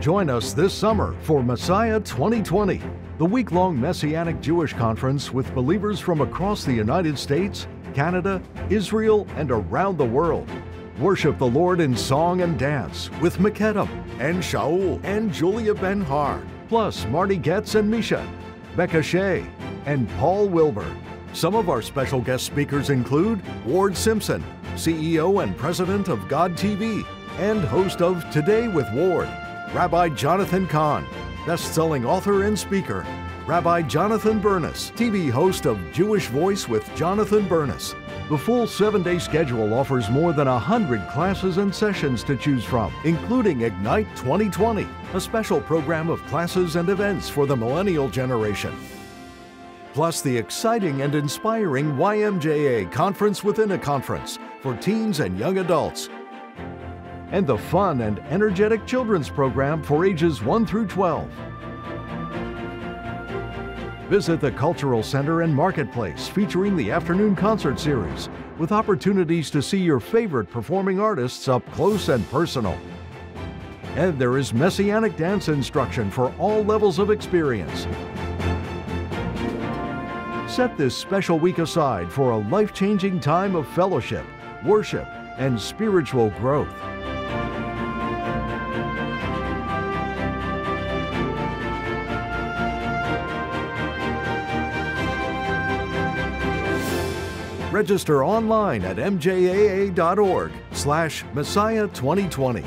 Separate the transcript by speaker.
Speaker 1: Join us this summer for Messiah 2020, the week long Messianic Jewish conference with believers from across the United States, Canada, Israel, and around the world. Worship the Lord in song and dance with Miqedem and Shaul and Julia Ben Har, plus Marty Goetz and Misha, Becca Shea, and Paul Wilbur. Some of our special guest speakers include Ward Simpson, CEO and President of God TV, and host of Today with Ward, Rabbi Jonathan Cahn, best-selling author and speaker, Rabbi Jonathan Bernis, TV host of Jewish Voice with Jonathan Bernis. The full seven-day schedule offers more than 100 classes and sessions to choose from, including Ignite 2020, a special program of classes and events for the millennial generation. Plus the exciting and inspiring YMJA Conference Within a Conference for teens and young adults and the fun and energetic children's program for ages 1 through 12. Visit the Cultural Center and Marketplace featuring the afternoon concert series with opportunities to see your favorite performing artists up close and personal. And there is messianic dance instruction for all levels of experience. Set this special week aside for a life changing time of fellowship, worship, and spiritual growth. Register online at mjaa.org slash Messiah 2020.